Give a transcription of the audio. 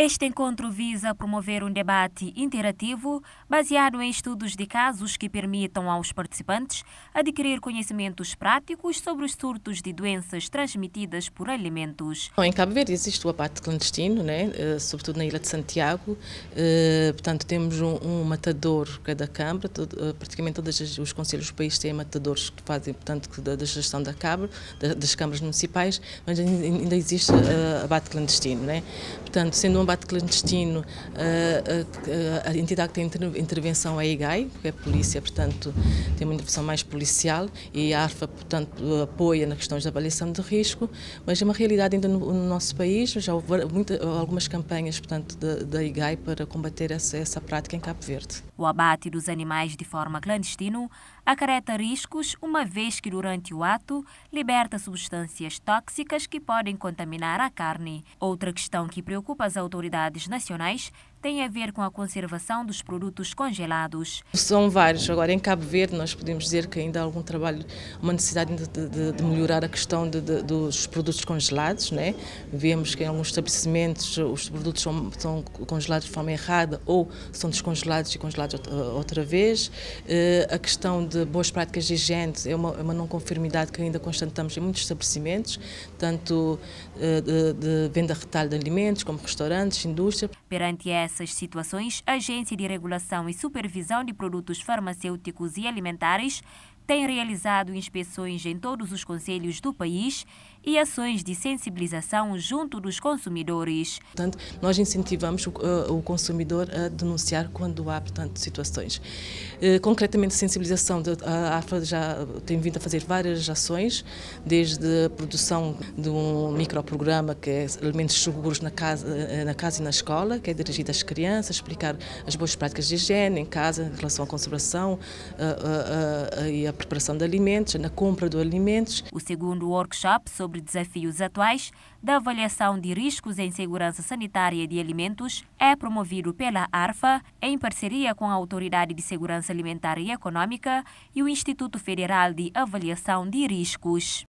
Este encontro visa promover um debate interativo baseado em estudos de casos que permitam aos participantes adquirir conhecimentos práticos sobre os surtos de doenças transmitidas por alimentos. Em Cabo Verde existe o abate clandestino, né? Eh, sobretudo na Ilha de Santiago. Eh, portanto, temos um, matador cada Câmara, eh, praticamente todos os conselhos do país têm matadores que fazem, portanto, da, gestão da Câmara, das câmaras municipais, mas ainda existe abate clandestino. Né? Portanto, sendo um combate clandestino, a, a, a entidade que tem intervenção é a IGAI, que é a polícia, portanto, tem uma intervenção mais policial e a ARFA, portanto, apoia nas questões de avaliação de risco, mas é uma realidade ainda no, no nosso país, já houve muita, algumas campanhas, portanto, da, da IGAI para combater essa, essa prática em Cabo Verde. O abate dos animais de forma clandestina acarreta riscos, uma vez que durante o ato liberta substâncias tóxicas que podem contaminar a carne. Outra questão que preocupa as autoridades nacionais tem a ver com a conservação dos produtos congelados. São vários. Agora, em Cabo Verde, nós podemos dizer que ainda há algum trabalho, uma necessidade de, de, de melhorar a questão de, dos produtos congelados. Né? Vemos que em alguns estabelecimentos os produtos são, são, congelados de forma errada ou são descongelados e congelados outra vez. Eh, a questão de boas práticas de higiene é uma, é uma não conformidade que ainda constatamos em muitos estabelecimentos, tanto eh, de, venda retalho de alimentos, como restaurantes, indústria. Perante essas situações, a Agência de Regulação e Supervisão de Produtos Farmacêuticos e Alimentares tem realizado inspeções em todos os conselhos do país e ações de sensibilização junto dos consumidores. Portanto, nós incentivamos o, o consumidor a denunciar quando há, portanto, situações. Uh, concretamente, sensibilização, a AFA já tem vindo a fazer várias ações, desde a produção de um microprograma que é alimentos seguros na casa, uh, na casa e na escola, que é dirigido às crianças, explicar as boas práticas de higiene em casa em relação à conservação e a preparação de alimentos, na compra de alimentos. O segundo workshop sobre desafios atuais da avaliação de riscos em segurança sanitária de alimentos é promovido pela ARFA em parceria com a Autoridade de Segurança Alimentar e Econômica e o Instituto Federal de Avaliação de Riscos.